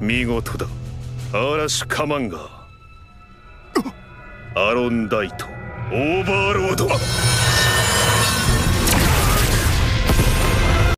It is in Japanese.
見事だ。嵐カマンガー。アロンダイト。オーバーロード。